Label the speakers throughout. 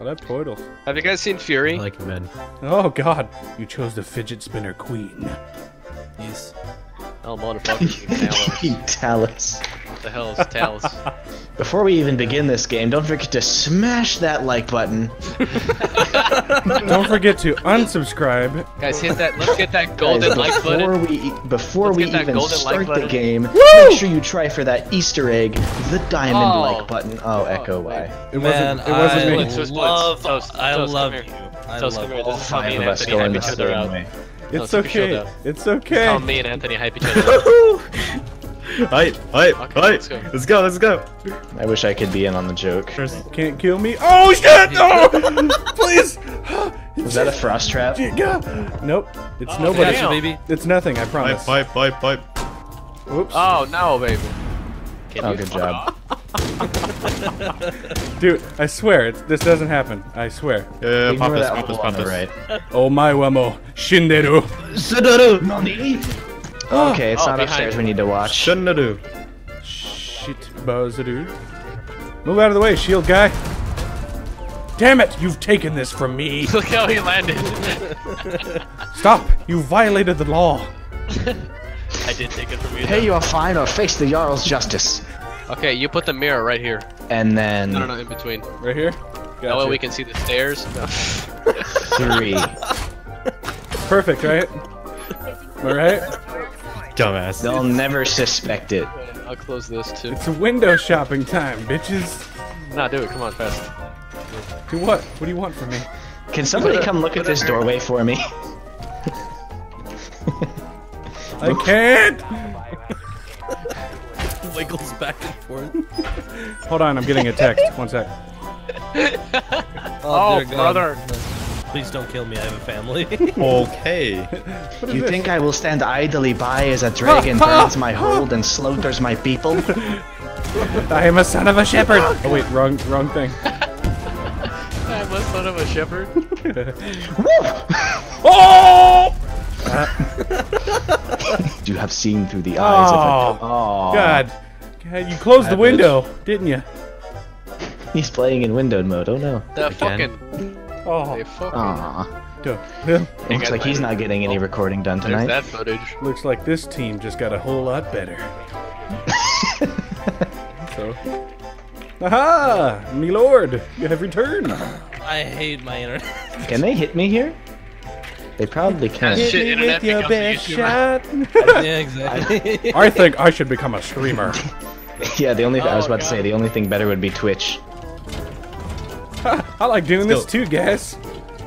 Speaker 1: I love turtles.
Speaker 2: Have you guys seen Fury?
Speaker 3: I like men.
Speaker 1: Oh god, you chose the fidget spinner queen.
Speaker 3: Yes.
Speaker 2: Oh, motherfucker. Talos.
Speaker 4: You Talus.
Speaker 2: What the hell is Talos?
Speaker 4: Before we even begin this game, don't forget to smash that like button.
Speaker 1: Don't forget to unsubscribe.
Speaker 2: Guys, hit that. Let's get that golden
Speaker 4: Guys,
Speaker 2: like
Speaker 4: before
Speaker 2: button.
Speaker 4: we before
Speaker 2: Let's
Speaker 4: we even
Speaker 2: golden like
Speaker 4: start the game,
Speaker 1: Woo!
Speaker 4: make sure you try for that Easter egg, the diamond
Speaker 2: Oh.
Speaker 4: like button. Oh, oh Echo, why?
Speaker 1: It
Speaker 3: Man,
Speaker 1: wasn't. It wasn't
Speaker 3: I
Speaker 1: me.
Speaker 2: Blitz, Blitz,
Speaker 3: love,
Speaker 2: Toast,
Speaker 3: I
Speaker 2: Toast,
Speaker 3: love
Speaker 2: come
Speaker 3: you.
Speaker 2: here.
Speaker 3: I
Speaker 2: Toast,
Speaker 3: love
Speaker 2: come here.
Speaker 3: all
Speaker 2: is
Speaker 4: five of us
Speaker 2: Anthony
Speaker 4: going the
Speaker 2: other
Speaker 4: same way.
Speaker 1: It's
Speaker 2: No, take
Speaker 1: okay.
Speaker 2: shield out.
Speaker 1: It's okay.
Speaker 2: How me and Anthony hype each other out.
Speaker 5: Hype, hype,
Speaker 2: Okay,
Speaker 5: hype.
Speaker 2: let's go.
Speaker 5: Let's go, let's go.
Speaker 4: I wish I could be in on the joke.
Speaker 1: Can't kill me. Oh shit! No! Oh, please.
Speaker 4: Was that a frost trap?
Speaker 1: Yeah. Nope. It's
Speaker 3: I
Speaker 1: nobody.
Speaker 3: got baby.
Speaker 1: It's nothing. I
Speaker 5: Hype,
Speaker 1: promise.
Speaker 5: hype, hype, hype.
Speaker 1: Oops.
Speaker 2: Oh no, baby. Can
Speaker 4: Oh,
Speaker 2: you
Speaker 4: good job.
Speaker 1: Dude, I swear, it's, this doesn't happen. I swear.
Speaker 5: Yeah,
Speaker 4: Ignore
Speaker 5: Papas,
Speaker 4: that
Speaker 5: Papas,
Speaker 4: hole on the right.
Speaker 1: Oh my wemo. Shinderu. Oh.
Speaker 4: Okay, it's
Speaker 2: Oh,
Speaker 4: not upstairs.
Speaker 2: you.
Speaker 4: We need to watch.
Speaker 5: Shunadu.
Speaker 1: Shit, Bowser. Move out of the way, shield guy. Damn it! You've taken this from me.
Speaker 2: Look how he landed.
Speaker 1: Stop! You violated the law.
Speaker 2: I did take it from you.
Speaker 4: Pay
Speaker 2: though.
Speaker 4: your fine or face the Jarl's justice.
Speaker 2: Okay, you put the mirror right here.
Speaker 4: And then
Speaker 2: No, no, no, in between.
Speaker 1: Right here.
Speaker 2: That way we can see the stairs. No.
Speaker 4: three.
Speaker 1: Perfect, right? All right.
Speaker 5: Dumbass.
Speaker 4: They'll never suspect it.
Speaker 2: I'll close this too.
Speaker 1: It's window shopping time, bitches.
Speaker 2: Nah, do it. Come on, fast.
Speaker 1: Do what? What do you want from me?
Speaker 4: Can somebody come look at this doorway for me?
Speaker 1: I can't.
Speaker 3: Wiggles back and forth.
Speaker 1: Hold on, I'm getting a text. One sec.
Speaker 2: Oh, oh
Speaker 3: dear God.
Speaker 2: brother.
Speaker 3: Please don't kill me. I have a family.
Speaker 5: Okay.
Speaker 4: You think I will stand idly by as a dragon burns my hold and slaughters my people?
Speaker 1: I am a son of a shepherd. Oh wait, wrong, wrong thing.
Speaker 2: I'm a son of a shepherd.
Speaker 1: Oh!
Speaker 4: You have seen through the eyes of a...
Speaker 1: Oh,
Speaker 4: Oh,
Speaker 1: God. God, you closed the
Speaker 3: Bad
Speaker 1: window, didn't you?
Speaker 4: He's playing in windowed mode. Oh no.
Speaker 2: The
Speaker 3: Again.
Speaker 2: fucking.
Speaker 1: Oh,
Speaker 2: They fucking.
Speaker 4: Aw.
Speaker 1: duh.
Speaker 4: Looks
Speaker 2: guys,
Speaker 4: like he's not getting any oh. recording done
Speaker 2: There's
Speaker 4: tonight.
Speaker 2: that footage.
Speaker 1: Looks like this team just got a whole lot better. so, aha, me lord, you have returned.
Speaker 3: I hate my internet.
Speaker 4: Can they hit me here? They probably can.
Speaker 2: Shit,
Speaker 1: Hit me
Speaker 2: internet
Speaker 1: with your
Speaker 2: becomes a
Speaker 1: best
Speaker 2: YouTuber.
Speaker 1: shot.
Speaker 3: yeah, exactly.
Speaker 1: I think I should become a streamer.
Speaker 4: Yeah, the only I was
Speaker 2: Oh,
Speaker 4: about to say the only thing better would be Twitch.
Speaker 1: I like doing this too, guys.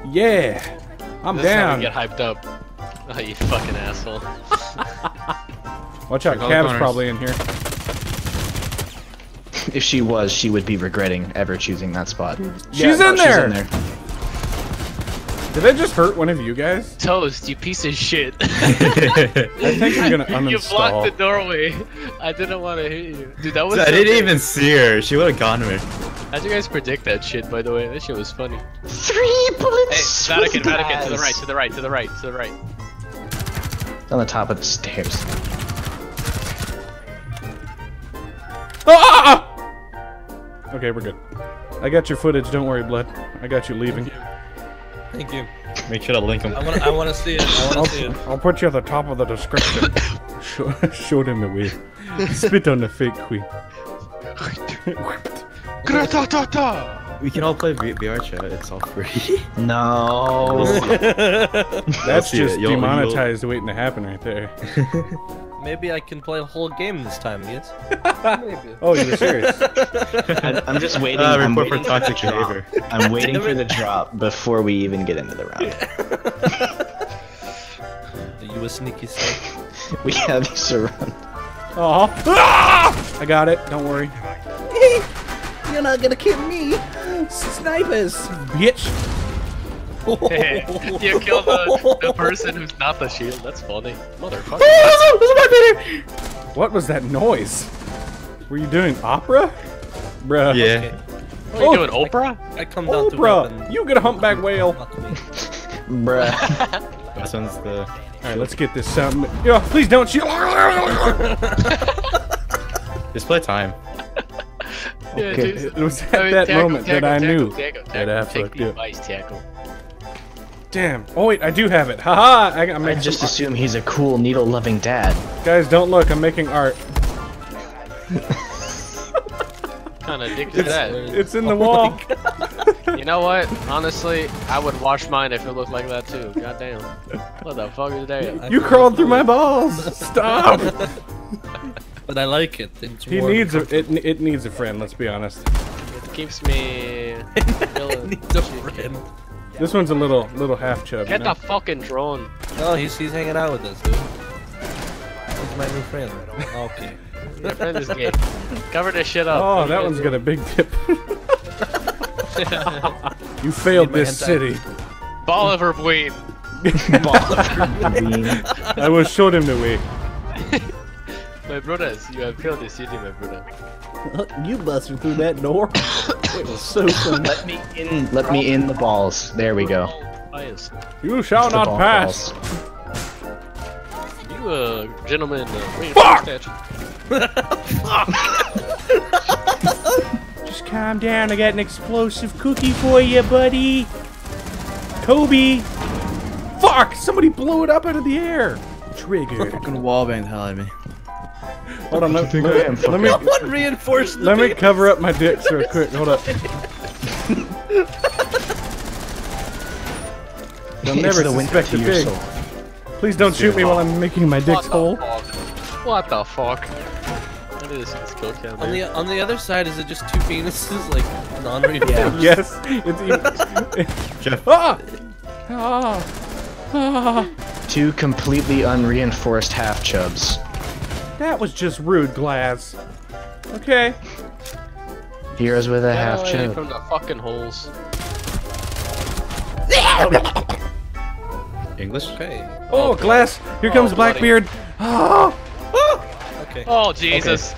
Speaker 1: Yeah, I'm
Speaker 2: This is how
Speaker 1: down.
Speaker 2: we get hyped up. Oh, you fucking asshole.
Speaker 1: Watch out,
Speaker 5: all the
Speaker 1: probably in here.
Speaker 4: If she was, she would be regretting ever choosing that spot.
Speaker 1: She's
Speaker 4: no,
Speaker 1: in there.
Speaker 4: She's in there.
Speaker 1: Did I just hurt one of you guys?
Speaker 2: Toast, you piece of shit.
Speaker 1: I think I'm gonna uninstall.
Speaker 2: you blocked the doorway. I didn't want to hit you. Dude, that was
Speaker 5: I
Speaker 2: so
Speaker 5: didn't
Speaker 2: good.
Speaker 5: even see her. She would have gone with.
Speaker 2: How'd you guys predict that shit, by the way? That shit was funny.
Speaker 4: Three
Speaker 2: Hey,
Speaker 4: bullets.
Speaker 2: Vatiicus,
Speaker 4: with
Speaker 2: Vatiicus, to the right, to the right, to the right, to the right.
Speaker 4: On the top of the stairs.
Speaker 1: Ah, ah, ah, ah! Okay, we're good. I got your footage. Don't worry, blood. I got you leaving.
Speaker 3: Thank you.
Speaker 5: Make sure to link him.
Speaker 3: I want. I want to see it. I want to see it.
Speaker 1: I'll, I'll put you at the top of the description. show, show them the way. Spit on the fake queen.
Speaker 5: We can all play v- VR chat. It's all free.
Speaker 4: No.
Speaker 1: That's just
Speaker 5: it. You'll-
Speaker 1: demonetized waiting to happen right there.
Speaker 3: Maybe I can play a whole game this time, yes?
Speaker 1: Oh, you're serious?
Speaker 4: I'm, I'm just waiting.
Speaker 5: Uh,
Speaker 4: I'm
Speaker 5: for
Speaker 4: waiting for
Speaker 5: toxic
Speaker 4: the drop.
Speaker 5: behavior.
Speaker 4: I'm waiting for the drop before we even get into the round.
Speaker 3: Are you a sneaky snake?
Speaker 4: We have you surrounded.
Speaker 1: Oh, ah! I got it. Don't worry,
Speaker 3: You're not gonna kill me. Snipers.
Speaker 1: bitch.
Speaker 2: Hey, you killed the, the person who's not the shield. That's funny. Motherfucker.
Speaker 1: What was that noise? Were you doing opera? Bruh.
Speaker 5: Yeah.
Speaker 2: What are you
Speaker 1: Oh.
Speaker 2: doing, Oprah?
Speaker 3: I come down to rub
Speaker 1: Oprah,
Speaker 3: and
Speaker 1: you get a humpback whale.
Speaker 3: fuck me.
Speaker 4: Bruh.
Speaker 5: This one's the.
Speaker 1: All right, let's get this sound. Yeah, please don't shoot.
Speaker 5: Just play time.
Speaker 2: Yeah,
Speaker 4: Okay.
Speaker 2: Jason.
Speaker 1: It was at
Speaker 2: I mean,
Speaker 1: that
Speaker 2: tackle,
Speaker 1: moment that
Speaker 2: tackle,
Speaker 1: I knew
Speaker 2: tackle, tackle,
Speaker 1: that I
Speaker 2: tackle. Take
Speaker 1: fucked
Speaker 2: the advice, tackle.
Speaker 1: Damn. Oh wait, I do have it. Haha! I, I'm
Speaker 4: I just
Speaker 1: some
Speaker 4: assume he's a cool needle-loving dad.
Speaker 1: Guys, don't look. I'm making art.
Speaker 2: kind of dick is that?
Speaker 1: It's in the oh wall.
Speaker 2: You know what? Honestly, I would wash mine if it looked like that too. Goddamn. What the fuck is that?
Speaker 1: You crawled through my balls. Stop.
Speaker 5: But I like it. It's
Speaker 1: he
Speaker 5: warm.
Speaker 1: needs a it, it needs a friend. Let's be honest.
Speaker 2: It keeps me. feeling-
Speaker 5: needs a friend.
Speaker 1: This one's a little little half chub. You
Speaker 2: Get
Speaker 1: know?
Speaker 2: the fucking drone.
Speaker 5: Oh, he's he's hanging out with us, dude. He's my new friend. Okay.
Speaker 2: Your friend is gay. Cover this shit up.
Speaker 1: Oh, that one's got a big tip. you failed
Speaker 5: Need my
Speaker 1: this
Speaker 5: hentai.
Speaker 1: city.
Speaker 2: Bolivar Buin.
Speaker 1: I will show them the way.
Speaker 2: My brothers, you have failed this city, my brother.
Speaker 3: you busted through that door. it was so fun.
Speaker 4: Let me in. Let me in the balls. There we go.
Speaker 1: You shall not
Speaker 4: ball
Speaker 1: pass.
Speaker 4: balls.
Speaker 2: You, uh, gentlemen, uh, wait
Speaker 1: Fuck!
Speaker 2: statue.
Speaker 1: Just calm down. I got an explosive cookie for you, buddy. Kobe. Fuck! Somebody blew it up out of the air. Triggered.
Speaker 5: Fucking wallbang hell out of me.
Speaker 1: Hold on. Let,
Speaker 4: I
Speaker 1: let, let me
Speaker 5: What reinforced the
Speaker 1: let me cover up my dicks real quick. Hold up. They'll never
Speaker 4: the
Speaker 1: suspect a
Speaker 4: your
Speaker 1: pig.
Speaker 4: soul.
Speaker 1: Please don't shoot me while I'm making my dick's
Speaker 2: the
Speaker 1: hole.
Speaker 2: What the fuck? I need to see this.
Speaker 5: On the on the other side, is it just two penises, like non-reinforced?
Speaker 1: Yes, it's even.
Speaker 5: Jeff.
Speaker 1: Ah! Ah! Ah!
Speaker 4: Two completely unreinforced half chubs.
Speaker 1: That was just rude, Glaz. Okay.
Speaker 4: Heroes with a
Speaker 2: Get
Speaker 4: half
Speaker 2: away
Speaker 4: chub.
Speaker 2: from the fucking holes.
Speaker 5: English? Okay.
Speaker 1: Oh, Glaz! Here comes
Speaker 2: Oh, bloody.
Speaker 1: Blackbeard. Oh!
Speaker 5: Okay.
Speaker 2: Oh Jesus!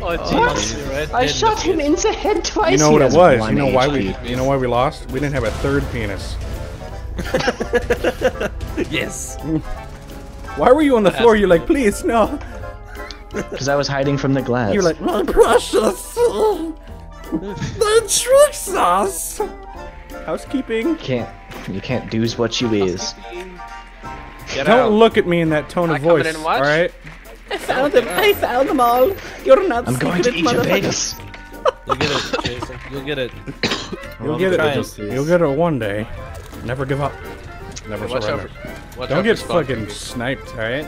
Speaker 2: Oh, oh
Speaker 5: Jesus! Right.
Speaker 4: I shot him in the head twice.
Speaker 1: You know what it was? You know why we? You know why we lost? We didn't have a third penis.
Speaker 5: Yes.
Speaker 1: Why were you on the floor? You're like, please, no.
Speaker 4: Because I was hiding from the glass.
Speaker 1: You're like, my precious. The tricks us. Housekeeping.
Speaker 4: can't. You can't do's what you is.
Speaker 2: Get
Speaker 1: Don't
Speaker 2: out!
Speaker 1: look at me in that tone
Speaker 2: I
Speaker 1: of
Speaker 2: come
Speaker 1: voice.
Speaker 2: and
Speaker 1: All
Speaker 2: watch?
Speaker 1: right.
Speaker 3: I found them. I found them all. You're not
Speaker 4: I'm going to eat your
Speaker 3: motherfucker.
Speaker 4: penis.
Speaker 5: You'll get it, Jason. You'll get it.
Speaker 1: You'll get it. You'll get it one day. Never give up. Never
Speaker 2: Watch out
Speaker 1: surrender.
Speaker 2: for, watch
Speaker 1: Don't
Speaker 2: out
Speaker 1: get fucking sniped, alright?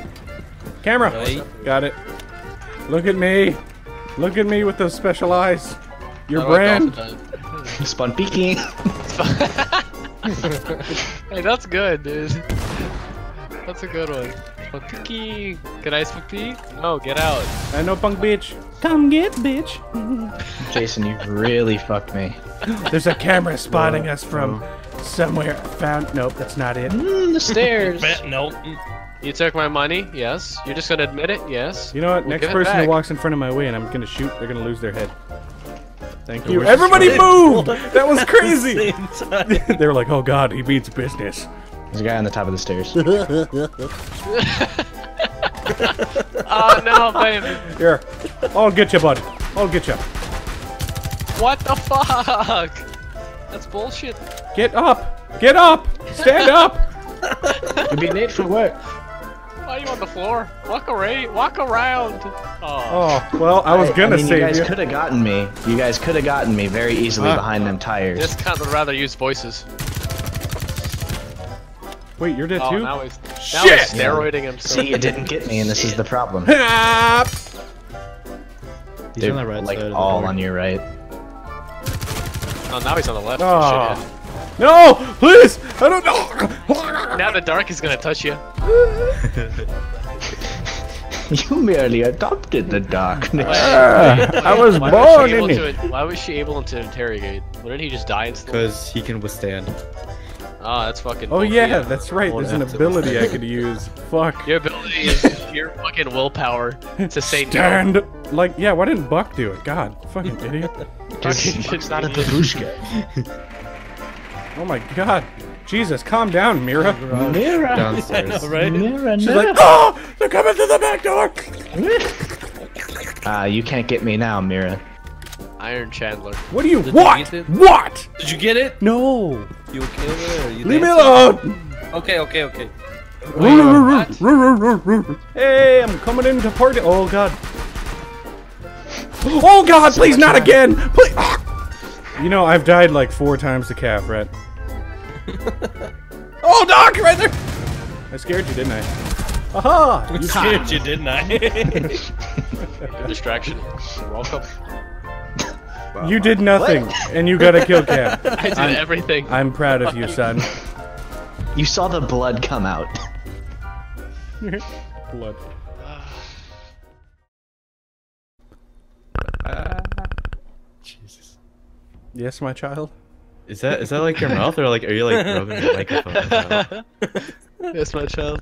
Speaker 1: Camera!
Speaker 5: Right.
Speaker 1: Got it. Look at me! Look at me with those special eyes! Your
Speaker 2: I like
Speaker 1: brand!
Speaker 2: Dolphin
Speaker 4: Spawn peeking.
Speaker 2: Hey, that's good, dude. That's a good one. Spooky. Can I spooky? No, get out.
Speaker 1: I know punk bitch. Come get bitch.
Speaker 4: Jason, you really fucked me.
Speaker 1: There's a camera spotting us from somewhere. Found. Nope, that's not it.
Speaker 4: Mm, the stairs.
Speaker 5: No.
Speaker 2: You took my money? Yes. You're just gonna admit it? Yes.
Speaker 1: You know what?
Speaker 2: We'll
Speaker 1: Next person who walks in front of my way and I'm gonna shoot, they're gonna lose their head. Thank you. Everybody
Speaker 5: story?
Speaker 1: moved! That was crazy!
Speaker 5: Same time.
Speaker 1: they were like, oh god, he beats business.
Speaker 4: There's a guy on the top of the stairs.
Speaker 2: Oh no, baby.
Speaker 1: Here. I'll get you, bud. I'll get you.
Speaker 2: What the fuck? That's bullshit.
Speaker 1: Get up! Get up! Stand up!
Speaker 4: You'll be late for work.
Speaker 2: Why are you on the floor? Walk away. Walk around. Oh.
Speaker 1: Oh, well, I was gonna
Speaker 4: I mean,
Speaker 1: save
Speaker 4: you guys could have gotten me. You guys could have gotten me very easily
Speaker 1: Huh?
Speaker 4: behind them tires.
Speaker 2: Just kind of rather use voices.
Speaker 1: Wait, you're dead
Speaker 2: Oh,
Speaker 1: too?
Speaker 2: now he's now
Speaker 1: Shit!
Speaker 2: he's steroiding himself.
Speaker 4: See, you didn't get me, and this is the problem.
Speaker 1: Ah!
Speaker 5: He's
Speaker 4: They're
Speaker 5: on the right
Speaker 4: like
Speaker 5: side of the
Speaker 4: all
Speaker 5: door.
Speaker 4: on your right.
Speaker 2: Oh, now he's on the left.
Speaker 1: Oh.
Speaker 2: Shit,
Speaker 1: No! Please! I don't know!
Speaker 2: Now the dark is gonna touch you.
Speaker 4: You merely adopted the darkness.
Speaker 1: Ah, I was
Speaker 2: Why
Speaker 1: born
Speaker 2: was she able
Speaker 1: in it.
Speaker 2: to? Why was she able to interrogate? Wouldn't he just die instantly?
Speaker 5: Because he can withstand.
Speaker 2: Oh, that's fucking.
Speaker 1: Oh
Speaker 2: bullshit.
Speaker 1: yeah, that's right. There's an ability I could use. Fuck.
Speaker 2: Your ability is your fucking willpower to say
Speaker 1: Stand. Like, yeah, why didn't Buck do it? God, fucking idiot.
Speaker 4: Because Buck's not a babushka.
Speaker 1: Oh my god. Jesus, calm down, Mira.
Speaker 4: Mirror.
Speaker 5: I Downstairs. know, right?
Speaker 4: Mirror.
Speaker 1: She's like, oh, they're coming through the back door.
Speaker 4: Ah, you can't get me now, Mira.
Speaker 2: Iron Chandler.
Speaker 1: What do you
Speaker 5: Did you
Speaker 1: what?
Speaker 5: get?
Speaker 1: What?
Speaker 5: Did you get it?
Speaker 1: No.
Speaker 5: You okay over there? Are you
Speaker 1: Leave me alone.
Speaker 5: Okay, okay, okay.
Speaker 1: Hey, I'm coming in to party. Oh god. Oh god, please not again. Please. You know, I've died like four times to calf, right? oh, Doc, right there. I scared you, didn't I? Aha!
Speaker 5: You scared you, didn't I?
Speaker 2: Good distraction. You're welcome.
Speaker 1: You did nothing, and you got a kill cam.
Speaker 2: I did everything.
Speaker 1: I'm proud of you, son.
Speaker 4: You saw the blood come out.
Speaker 1: Blood. Yes, my child.
Speaker 5: Is that is that like your mouth or like are you like rubbing your microphone? as?
Speaker 2: Yes, my child.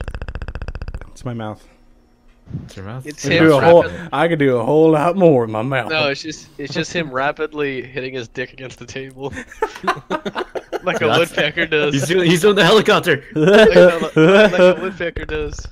Speaker 1: It's my mouth.
Speaker 5: It's your mouth.
Speaker 2: It's
Speaker 1: I can,
Speaker 2: him
Speaker 1: do a whole, I can do a whole lot more with my mouth.
Speaker 2: No, it's just it's just him rapidly hitting his dick against the table, like a woodpecker does.
Speaker 5: He's doing he's doing the helicopter.
Speaker 2: like, a, like a woodpecker does.